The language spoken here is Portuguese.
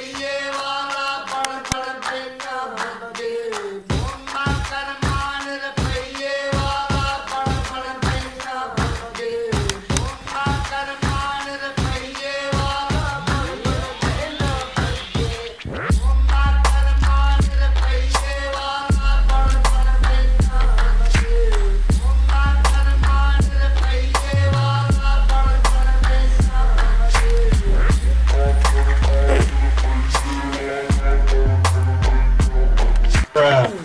yeah. Yeah.